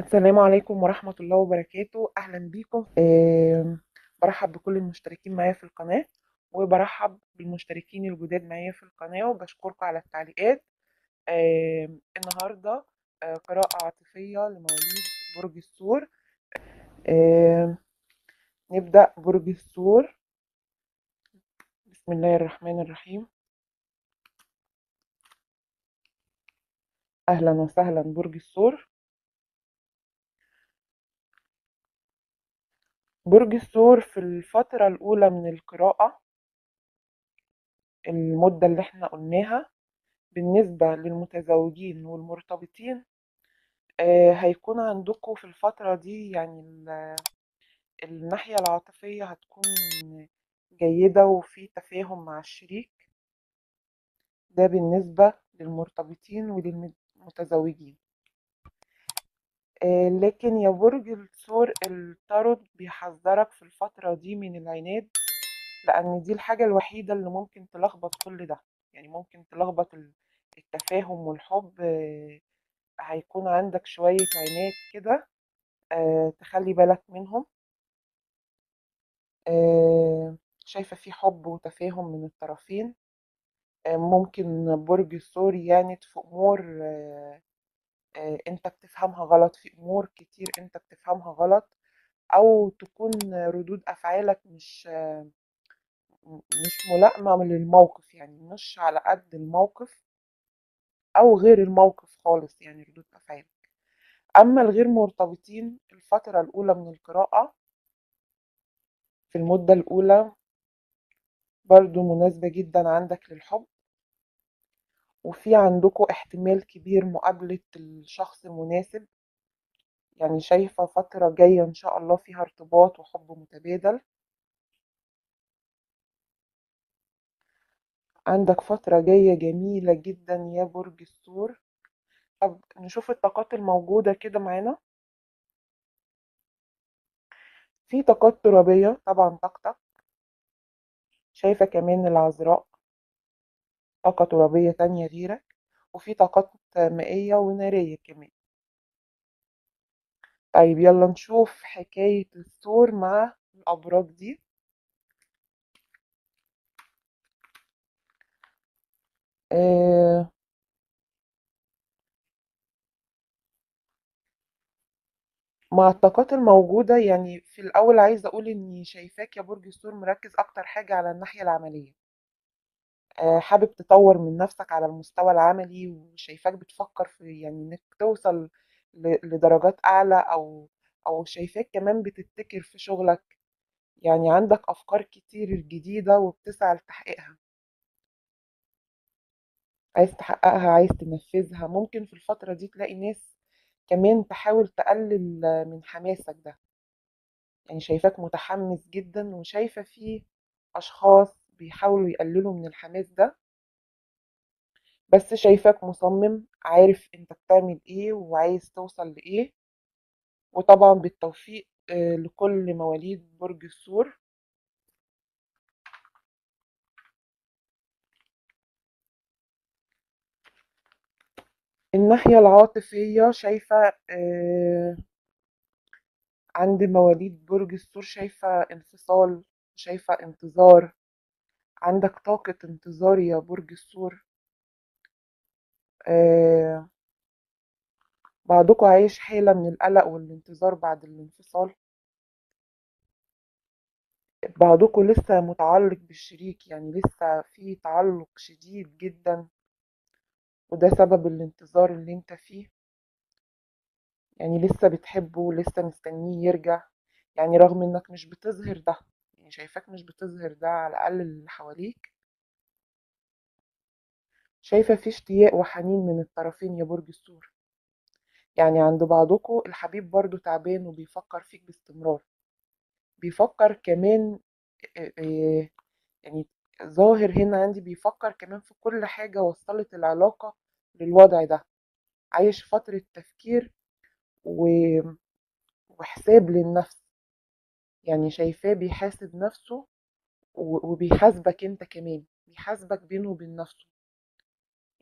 السلام عليكم ورحمة الله وبركاته. أهلا بيكم. آم، برحب بكل المشتركين معايا في القناة وبرحب بالمشتركين الجداد معايا في القناة وبشكركم على التعليقات. آم، النهاردة آه، قراءة عاطفية لمواليد برج الثور نبدأ برج الثور بسم الله الرحمن الرحيم. أهلا وسهلا برج الثور برج الثور في الفترة الأولى من القراءة المدة اللي إحنا قلناها بالنسبة للمتزوجين والمرتبطين آه، هيكون عندكم في الفترة دي يعني ال- الناحية العاطفية هتكون جيدة وفي تفاهم مع الشريك. ده بالنسبة للمرتبطين وللمتزوجين. لكن يا برج الثور التارot بيحذرك في الفترة دي من العناد لأن دي الحاجة الوحيدة اللي ممكن تلخبط كل ده. يعني ممكن تلخبط ال- التفاهم والحب آه، هيكون عندك شوية عناد كده آه، تخلي بالك منهم. آه، شايفة في حب وتفاهم من الطرفين. آه، ممكن برج الثور يعند في أمور آه، أنت بتفهمها غلط في أمور كتير أنت بتفهمها غلط أو تكون ردود أفعالك مش مش ملائمة للموقف يعني مش على قد الموقف أو غير الموقف خالص يعني ردود أفعال أما الغير مرتبطين الفترة الأولى من القراءة في المدة الأولى برضو مناسبة جدا عندك للحب وفي عندكم احتمال كبير مقابلة الشخص المناسب؟ يعني شايفة فترة جاية إن شاء الله فيها ارتباط وحب متبادل؟ عندك فترة جاية جميلة جدا يا برج الثور طب نشوف الطاقات الموجودة كده معانا. في طاقات ترابية طبعا طاقتك. شايفة كمان العذراء. طاقة ترابية تانية غيرك وفي طاقات مائية ونارية كمان. طيب يلا نشوف حكاية الثور مع الأبراج دي. آه مع الطاقات الموجودة يعني في الأول عايزة أقول إني شايفاك يا برج الثور مركز أكتر حاجة على الناحية العملية. حابب تطور من نفسك على المستوى العملي وشايفاك بتفكر في يعني إنك توصل لدرجات أعلى أو أو شايفاك كمان بتبتكر في شغلك؟ يعني عندك أفكار كتير جديدة وبتسعى لتحقيقها. عايز تحققها عايز تنفذها. ممكن في الفترة دي تلاقي ناس كمان تحاول تقلل من حماسك ده. يعني شايفاك متحمس جدا وشايفة في أشخاص بيحاولوا يقللوا من الحماس ده. بس شايفاك مصمم عارف أنت بتعمل إيه وعايز توصل لإيه. وطبعا بالتوفيق آه، لكل مواليد برج الثور الناحية العاطفية شايفة آه، عند مواليد برج الثور شايفة انفصال شايفة انتظار. عندك طاقة انتظار يا برج الثور آه، بعضكم عايش حالة من القلق والانتظار بعد الانفصال. بعضكم لسه متعلق بالشريك يعني لسه في تعلق شديد جدا وده سبب الانتظار اللي انت فيه. يعني لسه بتحبه ولسه مستنيه يرجع. يعني رغم إنك مش بتظهر ده. يعني شايفاك مش بتظهر ده على الأقل اللي حواليك؟ شايفة في اشتياق وحنين من الطرفين يا برج الثور يعني عند بعضكم الحبيب برضو تعبان وبيفكر فيك باستمرار. بيفكر كمان يعني ظاهر هنا عندي بيفكر كمان في كل حاجة وصلت العلاقة للوضع ده. عايش فترة تفكير و- وحساب للنفس. يعني شايفاه بيحاسب نفسه وبيحاسبك أنت كمان بيحاسبك بينه وبين نفسه.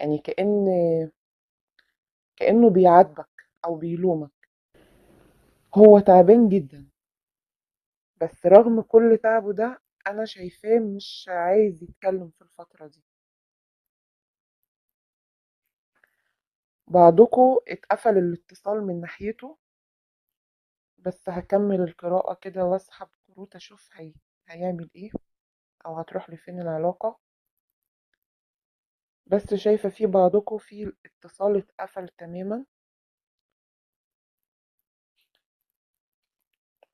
يعني كأن كأنه بيعاتبك أو بيلومك. هو تعبان جدا. بس رغم كل تعبه ده أنا شايفاه مش عايز يتكلم في الفترة دي. بعضكم اتقفل الاتصال من ناحيته بس هكمل القراءة كده واسحب كروت أشوف هي... هيعمل إيه أو هتروح لفين العلاقة. بس شايفة في بعضكم في الاتصال اتقفل تماما.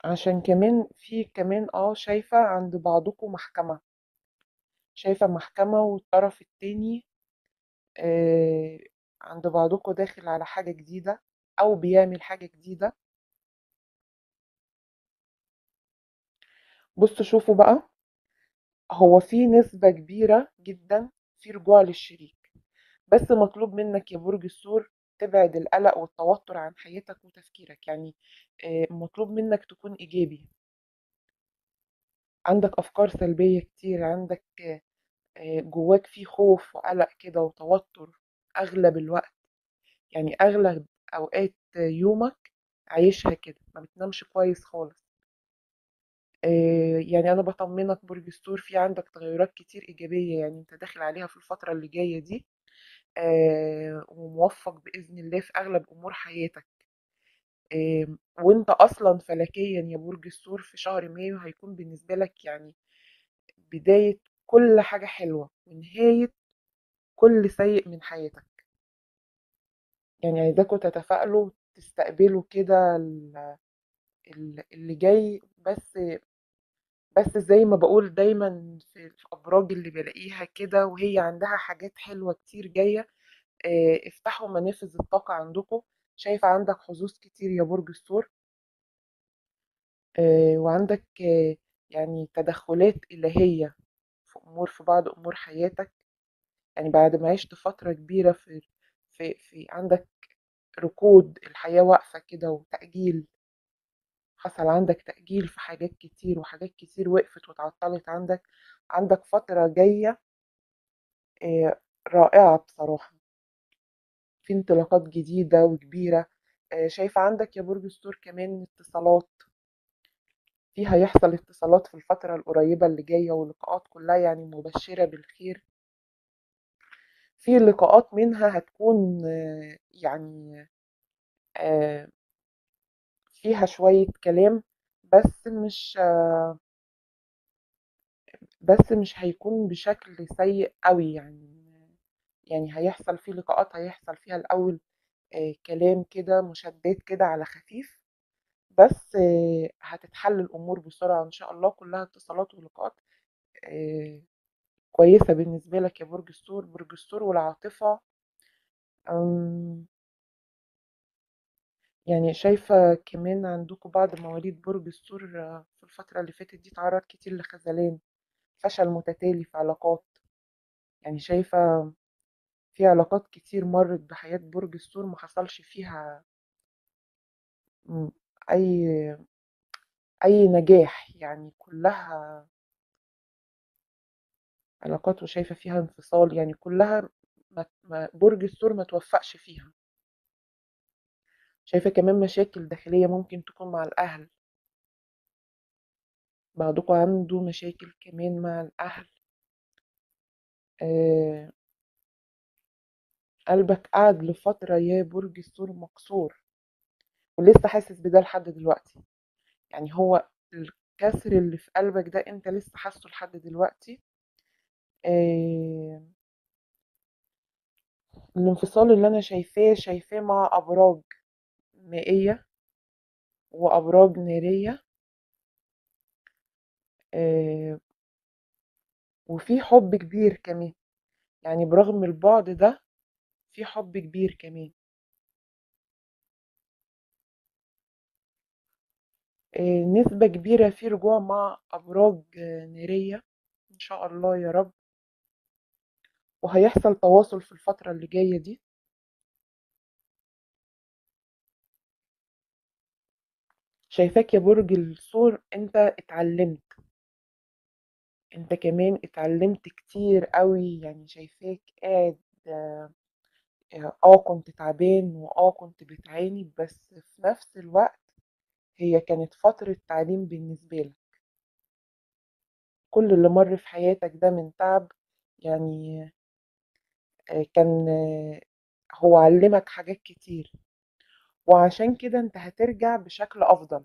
عشان كمان في كمان آه شايفة عند بعضكم محكمة. شايفة محكمة والطرف التاني آه عند بعضكم داخل على حاجة جديدة أو بيعمل حاجة جديدة. بصوا شوفوا بقى. هو في نسبة كبيرة جدا في رجوع للشريك. بس مطلوب منك يا برج الثور تبعد القلق والتوتر عن حياتك وتفكيرك. يعني مطلوب منك تكون إيجابي. عندك أفكار سلبية كتير. عندك جواك في خوف وقلق كده وتوتر أغلب الوقت. يعني أغلب أوقات يومك عايشها كده. ما بتنامش كويس خالص. يعني أنا بطمنك برج الثور في عندك تغيرات كتير إيجابية يعني أنت داخل عليها في الفترة اللي جاية دي آه، وموفق بإذن الله في أغلب أمور حياتك. آه، وأنت أصلا فلكيا يا برج الثور في شهر مايو هيكون بالنسبة لك يعني بداية كل حاجة حلوة ونهاية كل سيء من حياتك. يعني عايزاكم تتفائلوا تستقبلوا كده ال- ال- اللي جاي بس بس زي ما بقول دايما في الأبراج اللي بلاقيها كده وهي عندها حاجات حلوة كتير جاية آه، افتحوا منافذ الطاقة عندكم. شايفة عندك حظوظ كتير يا برج الثور آه، وعندك آه، يعني تدخلات إلهية في أمور في بعض أمور حياتك. يعني بعد ما عشت فترة كبيرة في في في عندك ركود الحياة واقفة كده وتأجيل حصل عندك تأجيل في حاجات كتير وحاجات كتير وقفت واتعطلت عندك عندك فترة جاية رائعة بصراحة. في انطلاقات جديدة وكبيرة شايفة عندك يا برج الثور كمان اتصالات. في هيحصل اتصالات في الفترة القريبة اللي جاية ولقاءات كلها يعني مبشرة بالخير. في لقاءات منها هتكون يعني فيها شوية كلام بس مش بس مش هيكون بشكل سيء قوي يعني يعني هيحصل فيه لقاءات هيحصل فيها الأول آه، كلام كده مشادات كده على خفيف بس آه، هتتحل الأمور بسرعة. إن شاء الله كلها اتصالات ولقاءات آه، كويسة بالنسبة لك يا برج الثور برج الثور والعاطفة يعني شايفة كمان عندكم بعض مواليد برج الثور في الفترة اللي فاتت دي تعرض كتير لخذلان فشل متتالي في علاقات. يعني شايفة في علاقات كتير مرت بحياة برج الثور ما حصلش فيها أي أي نجاح يعني كلها علاقات وشايفة فيها انفصال يعني كلها برج الثور ما توفقش فيها. شايفة كمان مشاكل داخلية ممكن تكون مع الأهل. بعضكم عنده مشاكل كمان مع الأهل. آه قلبك قعد لفترة يا برج الثور مكسور. ولسه حاسس بده لحد دلوقتي. يعني هو الكسر اللي في قلبك ده أنت لسه حاسه لحد دلوقتي. آه الانفصال اللي أنا شايفاه شايفاه مع أبراج. مائية وأبراج نارية آه وفي حب كبير كمان. يعني برغم البعد ده في حب كبير كمان. آه نسبة كبيرة في رجوع مع أبراج آه، نارية إن شاء الله يا رب. وهيحصل تواصل في الفترة اللي جاية دي. شايفاك يا برج الثور أنت اتعلمت. أنت كمان اتعلمت كتير قوي يعني شايفاك قاعد آه آه، كنت تعبان وآه كنت بتعاني بس في نفس الوقت هي كانت فترة تعليم بالنسبة لك. كل اللي مر في حياتك ده من تعب يعني آه، كان آه، هو علمك حاجات كتير. وعشان كده أنت هترجع بشكل أفضل.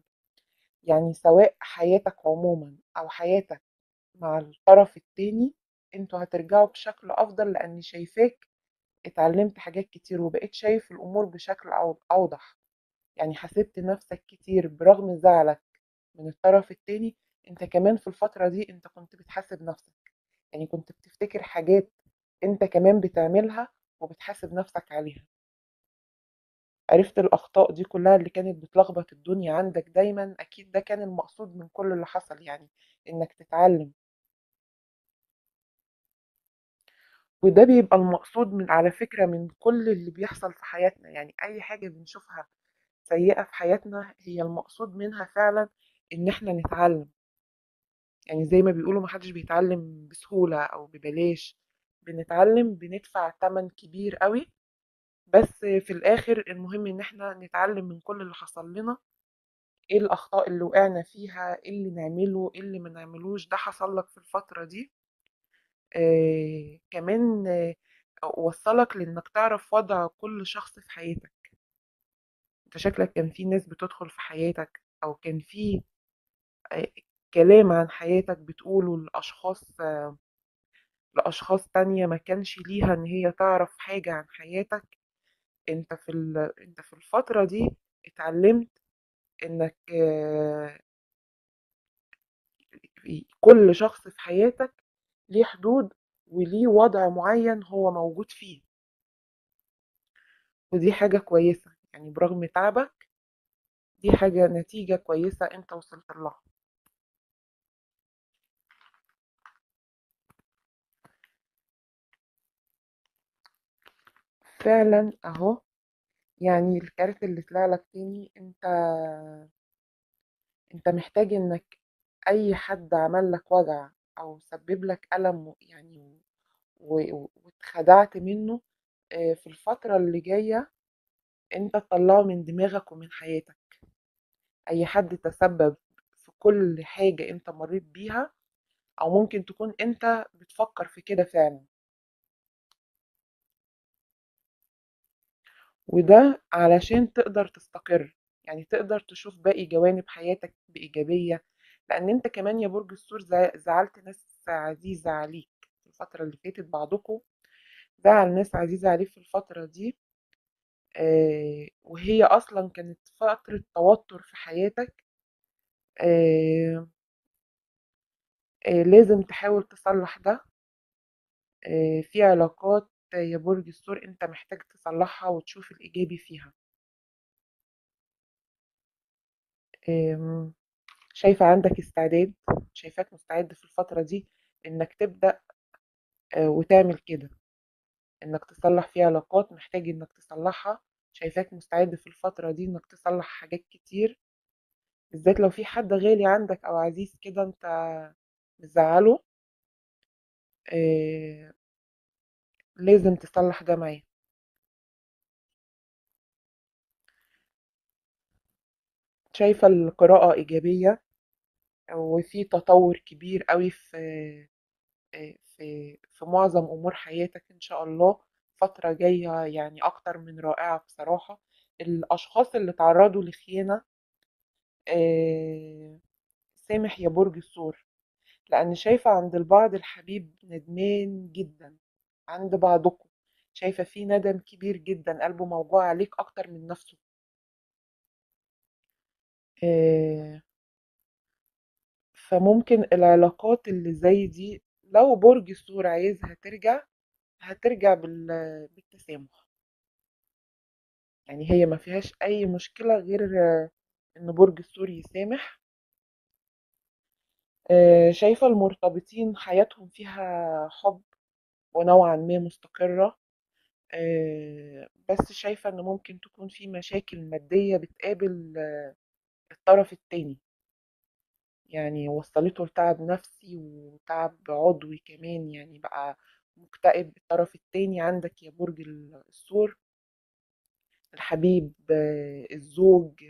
يعني سواء حياتك عموما أو حياتك مع الطرف التاني أنتوا هترجعوا بشكل أفضل لأني شايفاك اتعلمت حاجات كتير وبقيت شايف الأمور بشكل أوضح. يعني حسبت نفسك كتير برغم زعلك من الطرف التاني أنت كمان في الفترة دي أنت كنت بتحاسب نفسك. يعني كنت بتفتكر حاجات أنت كمان بتعملها وبتحاسب نفسك عليها. عرفت الأخطاء دي كلها اللي كانت بتلخبط الدنيا عندك دايما أكيد ده كان المقصود من كل اللي حصل يعني إنك تتعلم. وده بيبقى المقصود من على فكرة من كل اللي بيحصل في حياتنا. يعني أي حاجة بنشوفها سيئة في حياتنا هي المقصود منها فعلا إن إحنا نتعلم. يعني زي ما بيقولوا محدش بيتعلم بسهولة أو ببلاش. بنتعلم بندفع تمن كبير قوي بس في الآخر المهم إن إحنا نتعلم من كل اللي حصل لنا. إيه الأخطاء اللي وقعنا فيها؟ إيه اللي نعمله؟ إيه اللي ما نعملوش؟ ده حصل لك في الفترة دي. آه كمان آه وصلك لإنك تعرف وضع كل شخص في حياتك. أنت شكلك كان في ناس بتدخل في حياتك أو كان في آه، كلام عن حياتك بتقوله لأشخاص آه، لأشخاص تانية ما كانش ليها إن هي تعرف حاجة عن حياتك. أنت في. أنت في الفترة دي اتعلمت إنك آه، كل شخص في حياتك ليه حدود وليه وضع معين هو موجود فيه ودي حاجة كويسة يعني برغم تعبك دي حاجة نتيجة كويسة أنت وصلت لها فعلا أهو يعني الكارت اللي طلع لك تاني أنت أنت محتاج إنك أي حد عمل لك وجع أو سبب لك ألم يعني و- و- واتخدعت منه آه، في الفترة اللي جاية أنت تطلعه من دماغك ومن حياتك. أي حد تسبب في كل حاجة أنت مريت بيها أو ممكن تكون أنت بتفكر في كده فعلا. وده علشان تقدر تستقر يعني تقدر تشوف باقي جوانب حياتك بإيجابية لأن أنت كمان يا برج الثور زع- زعلت ناس عزيزة عليك في الفترة اللي فاتت بعضكم زعل ناس عزيزة عليك في الفترة دي وهي أصلا كانت فترة توتر في حياتك لازم تحاول تصلح ده في علاقات يا برج الثور أنت محتاج تصلحها وتشوف الإيجابي فيها. آم، شايفة عندك استعداد شايفاك مستعد في الفترة دي إنك تبدأ آه، وتعمل كده. إنك تصلح في علاقات محتاج إنك تصلحها. شايفاك مستعد في الفترة دي إنك تصلح حاجات كتير. بالذات لو في حد غالي عندك أو عزيز كده أنت مزعله. آه، لازم تصلح معاه شايفة القراءة إيجابية وفي تطور كبير قوي في آه، في في معظم أمور حياتك إن شاء الله. فترة جاية يعني أكتر من رائعة بصراحة. الأشخاص اللي تعرضوا لخيانة آه، سامح يا برج الثور. لأن شايفة عند البعض الحبيب ندمان جدا. عند بعضكم. شايفة في ندم كبير جدا قلبه موجوع عليك أكتر من نفسه. آه، فممكن العلاقات اللي زي دي لو برج الثور عايزها ترجع هترجع بال- بالتسامح. يعني هي ما فيهاش أي مشكلة غير إن برج الثور يسامح. آه، شايفة المرتبطين حياتهم فيها حب ونوعا ما مستقرة آه، بس شايفة إن ممكن تكون في مشاكل مادية بتقابل آه، الطرف التاني. يعني وصلته لتعب نفسي وتعب عضوي كمان يعني بقى مكتئب الطرف التاني. عندك يا برج الثور الحبيب آه، الزوج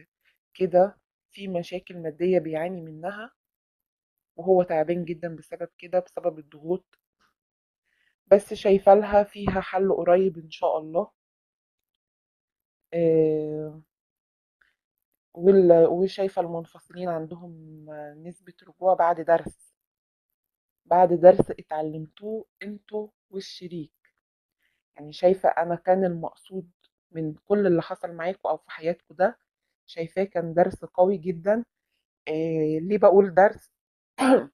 كده في مشاكل مادية بيعاني منها وهو تعبان جدا بسبب كده بسبب الضغوط. بس شايفة لها فيها حل قريب إن شاء الله. آه، وشايفة المنفصلين عندهم نسبة رجوع بعد درس. بعد درس اتعلمتوه أنتوا والشريك. يعني شايفة أنا كان المقصود من كل اللي حصل معاكوا أو في حياتكوا ده شايفاه كان درس قوي جدا. آه ليه بقول درس؟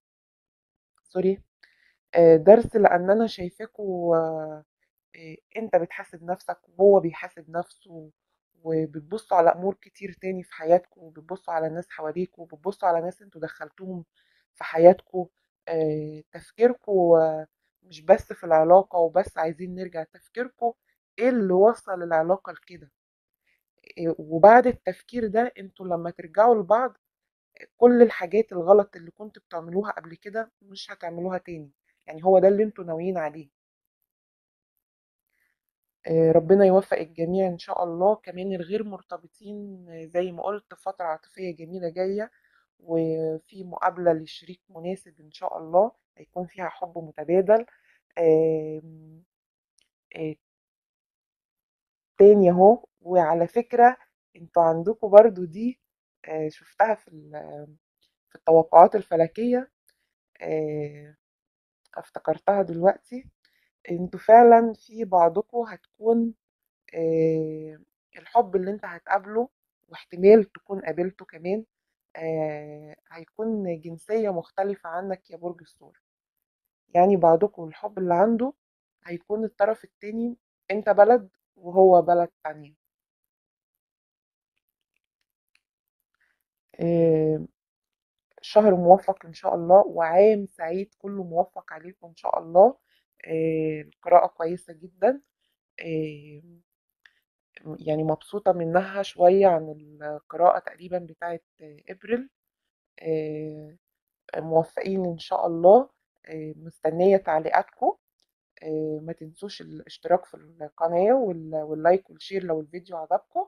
سوري. درس لأن أنا شايفاكوا آه آه، أنت بتحاسب نفسك وهو بيحاسب نفسه وبتبصوا على أمور كتير تاني في حياتكوا وبتبصوا على ناس حواليكوا وبتبصوا على ناس أنتوا دخلتوهم في حياتكوا آه تفكيركوا آه مش بس في العلاقة وبس عايزين نرجع تفكيركوا إيه اللي وصل العلاقة لكده؟ وبعد التفكير ده أنتوا لما ترجعوا لبعض كل الحاجات الغلط اللي كنتوا بتعملوها قبل كده مش هتعملوها تاني. يعني هو ده اللي أنتوا ناويين عليه. آه، ربنا يوفق الجميع إن شاء الله. كمان الغير مرتبطين زي ما قلت فترة عاطفية جميلة جاية وفي مقابلة لشريك مناسب إن شاء الله هيكون فيها حب متبادل. آه، تاني أهو. وعلى فكرة أنتوا عندكم برضو دي آه، شفتها في في التوقعات الفلكية. افتكرتها دلوقتي أنتوا فعلا في بعضكم هتكون آه، الحب اللي انت هتقابله واحتمال تكون قابلته كمان آه، هيكون جنسية مختلفة عنك يا برج الثور يعني بعضكم الحب اللي عنده هيكون الطرف التاني انت بلد وهو بلد تانية. آه، شهر موفق إن شاء الله وعام سعيد كله موفق عليكم إن شاء الله. آه، القراءة كويسة جدا. يعني مبسوطة منها شوية عن القراءة تقريبا بتاعت إبريل. موفقين إن شاء الله. مستنية تعليقاتكم. ما تنسوش الاشتراك في القناة وال- واللايك والشير لو الفيديو عجبكم.